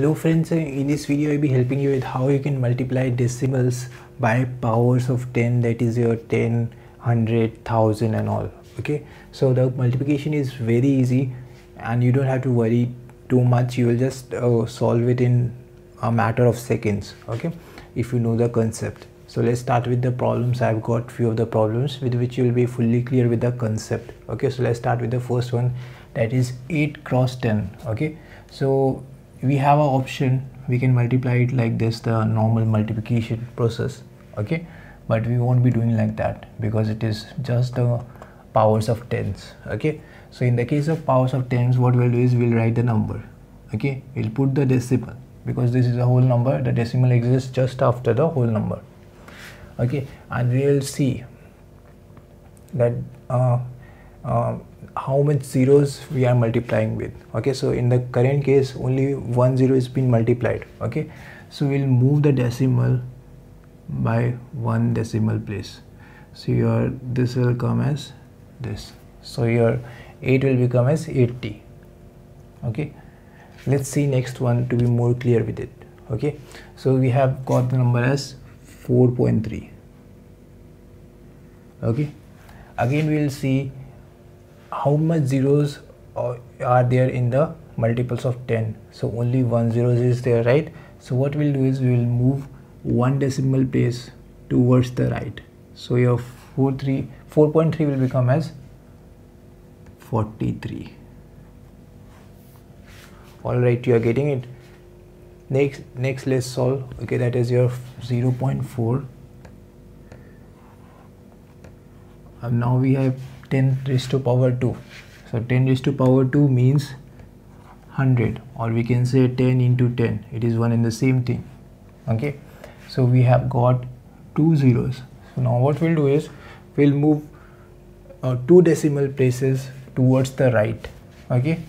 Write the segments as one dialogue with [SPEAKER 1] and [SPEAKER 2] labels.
[SPEAKER 1] hello friends in this video i'll be helping you with how you can multiply decimals by powers of 10 that is your 10 100 1000 and all okay? So the multiplication is very easy and you don't have to worry too much. You will just uh, solve it in a matter of seconds okay? If you know the concept. So let's start with the problems. I've got few of the problems with which you will be fully clear with the concept okay? So let's start with the first one that is 8 cross 10 okay? So we have an option we can multiply it like this the normal multiplication process okay? But we won't be doing like that because it is just the powers of tens okay? So in the case of powers of tens what we'll do is we'll write the number okay? We'll put the decimal because this is a whole number. The decimal exists just after the whole number okay? And we'll see that uh, Um, how much zeros we are multiplying with okay? So in the current case only one zero is being multiplied okay? So we'll move the decimal by one decimal place. So your this will come as this. So your 8 will become as 80 okay? Let's see next one to be more clear with it okay? So we have got the number as 4.3 okay? Again we'll see how much zeros uh, are there in the multiples of 10 so only one zeros is there right? So what we'll do is we will move one decimal place towards the right. So your 4 3 4.3 will become as 43 all right you are getting it. Next next let's solve. Okay that is your 0.4 and now we have 10 raised to power 2 so 10 raised to power 2 means 100 or we can say 10 into 10 it is one and the same thing. Okay? So we have got two zeros. So now what we'll do is we'll move uh, two decimal places towards the right. Okay?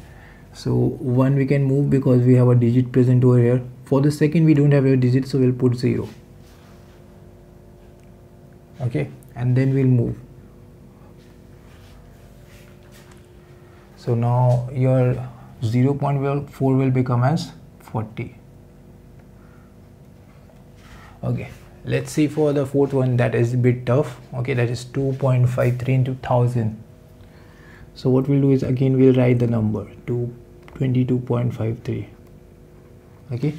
[SPEAKER 1] So one we can move because we have a digit present over here. For the second we don't have a digit so we'll put zero. Okay? And then we'll move so now your 0 0.4 will become as 40 okay let's see for the fourth one that is a bit tough. Okay that is 2.53 into 1000 so what we'll do is again we'll write the number to 22.53 okay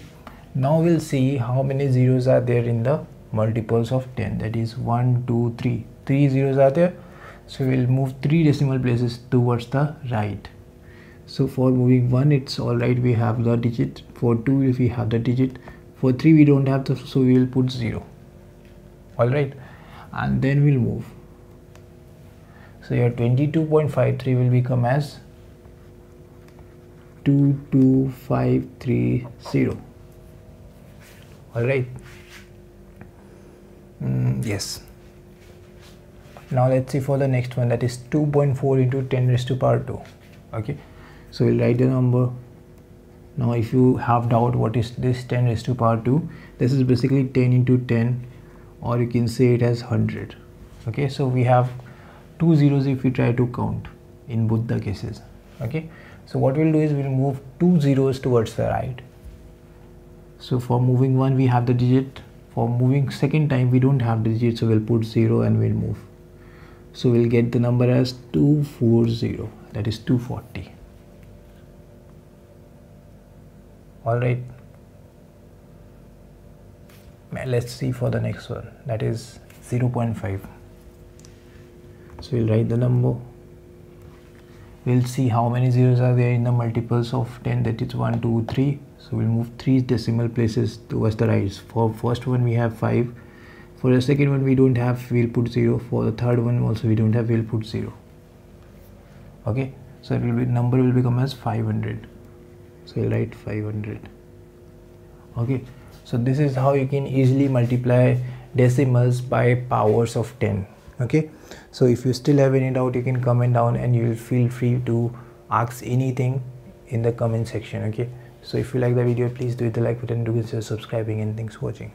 [SPEAKER 1] now we'll see how many zeros are there in the multiples of 10 that is 1 2 3 three zeros are there so we'll move three decimal places towards the right. So for moving one it's all right we have the digit. For two if we have the digit. For three we don't have the so we will put zero. All right? And then we'll move. So your 22.53 will become as 22530 all right? Mm, yes now let's see for the next one that is 2.4 into 10 raised to power 2 okay? So we'll write the number. Now if you have doubt what is this 10 raised to power 2 this is basically 10 into 10 or you can say it as 100 okay? So we have two zeros if we try to count in both the cases. Okay? So what we'll do is we'll move two zeros towards the right. So for moving one we have the digit. For moving second time we don't have digit so we'll put zero and we'll move so we'll get the number as 240 that is 240 all right. Let's see for the next one. That is 0.5 so we'll write the number. We'll see how many zeros are there in the multiples of 10 that is 1 2 3 so we'll move three decimal places towards the right for first one we have 5 for the second one we don't have we'll put 0 for the third one also we don't have we'll put 0 okay? So it will be number will become as 500 so I'll write 500 okay? So this is how you can easily multiply decimals by powers of 10 okay? So if you still have any doubt you can comment down and you will feel free to ask anything in the comment section. Okay? So if you like the video please do hit the like button. Do consider subscribing and thanks for watching